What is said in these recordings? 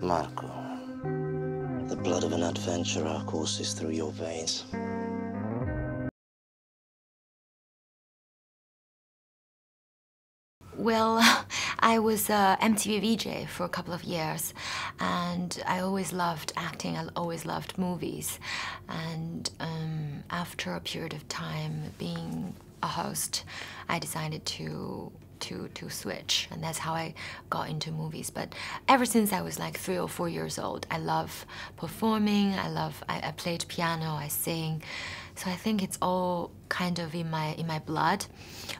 Marco, the blood of an adventurer courses through your veins. Well, I was a MTV VJ for a couple of years, and I always loved acting. I always loved movies, and um, after a period of time being a host, I decided to to to switch, and that's how I got into movies. But ever since I was like three or four years old, I love performing. I love I, I played piano. I sing. So I think it's all kind of in my in my blood.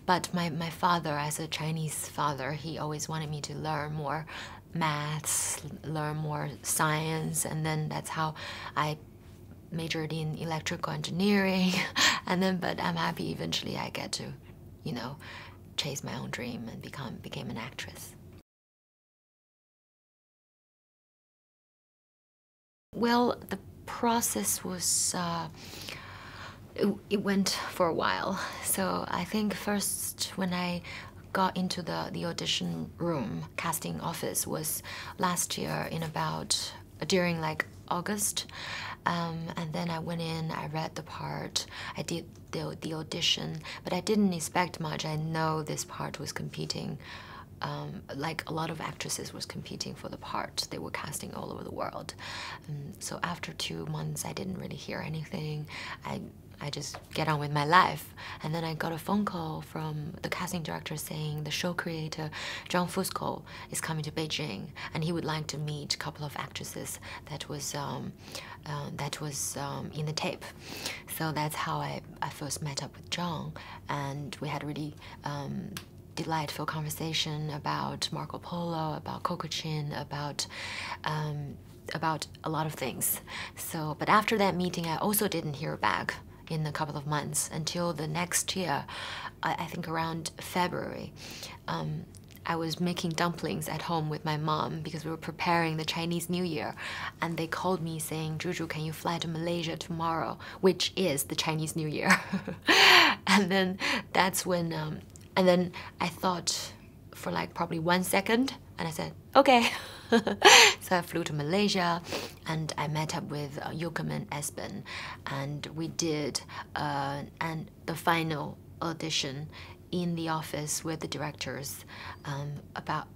But my, my father, as a Chinese father, he always wanted me to learn more maths, learn more science, and then that's how I majored in electrical engineering. and then, but I'm happy eventually I get to, you know, chase my own dream and become became an actress. Well, the process was. Uh, it, it went for a while. So I think first when I got into the, the audition room, casting office, was last year in about, during like August. Um, and then I went in, I read the part, I did the, the audition, but I didn't expect much. I know this part was competing um, like a lot of actresses was competing for the part. They were casting all over the world. Um, so after two months, I didn't really hear anything. I I just get on with my life. And then I got a phone call from the casting director saying the show creator, John Fusco, is coming to Beijing and he would like to meet a couple of actresses that was, um, uh, that was um, in the tape. So that's how I, I first met up with John and we had a really um, delightful conversation about Marco Polo, about Chin, about um, about a lot of things. So, but after that meeting, I also didn't hear back in a couple of months until the next year, I, I think around February. Um, I was making dumplings at home with my mom because we were preparing the Chinese New Year. And they called me saying, Zhu Zhu, can you fly to Malaysia tomorrow? Which is the Chinese New Year. and then that's when, um, and then I thought for like probably one second, and I said, okay. so I flew to Malaysia and I met up with uh, and Espen and we did uh, and the final audition in the office with the directors um, about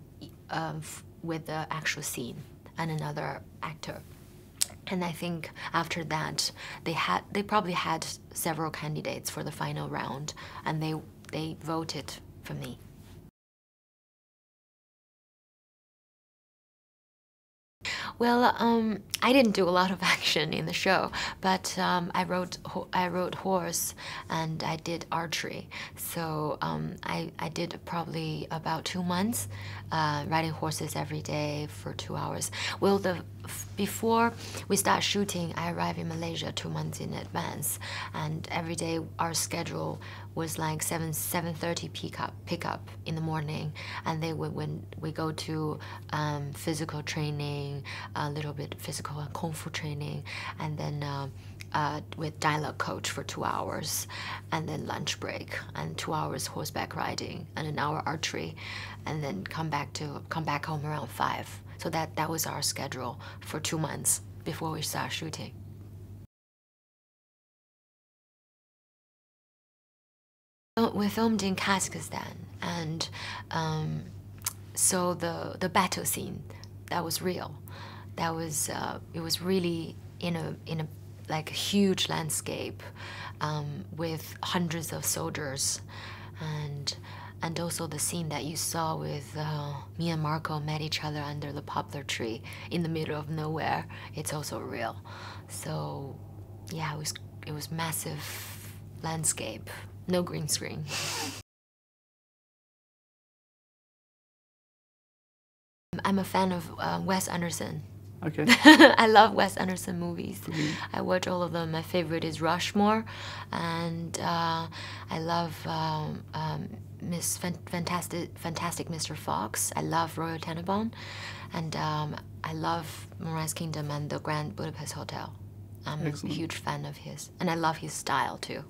um, with the actual scene and another actor. And I think after that, they had they probably had several candidates for the final round, and they they voted for me. Well, um, I didn't do a lot of action in the show, but um, I wrote I wrote horse and I did archery. So um, I I did probably about two months uh, riding horses every day for two hours. Well, the before we start shooting, I arrive in Malaysia two months in advance, and every day our schedule was like seven seven thirty pick up pick up in the morning, and then would when we go to um, physical training, a little bit physical and kung fu training, and then. Uh, uh, with dialogue coach for two hours, and then lunch break, and two hours horseback riding, and an hour archery, and then come back to come back home around five. So that, that was our schedule for two months before we start shooting. We filmed in Kazakhstan, and um, so the the battle scene that was real. That was uh, it was really in a in a like a huge landscape um, with hundreds of soldiers, and and also the scene that you saw with uh, me and Marco met each other under the poplar tree in the middle of nowhere. It's also real. So, yeah, it was it was massive landscape, no green screen. I'm a fan of uh, Wes Anderson. Okay. I love Wes Anderson movies. Mm -hmm. I watch all of them. My favorite is Rushmore, and uh, I love um, um, Miss Fantastic, Fantastic Mr. Fox. I love Royal Tenenbaum, and um, I love Moonrise Kingdom and the Grand Budapest Hotel. I'm Excellent. a huge fan of his, and I love his style too.